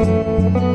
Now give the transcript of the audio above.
Música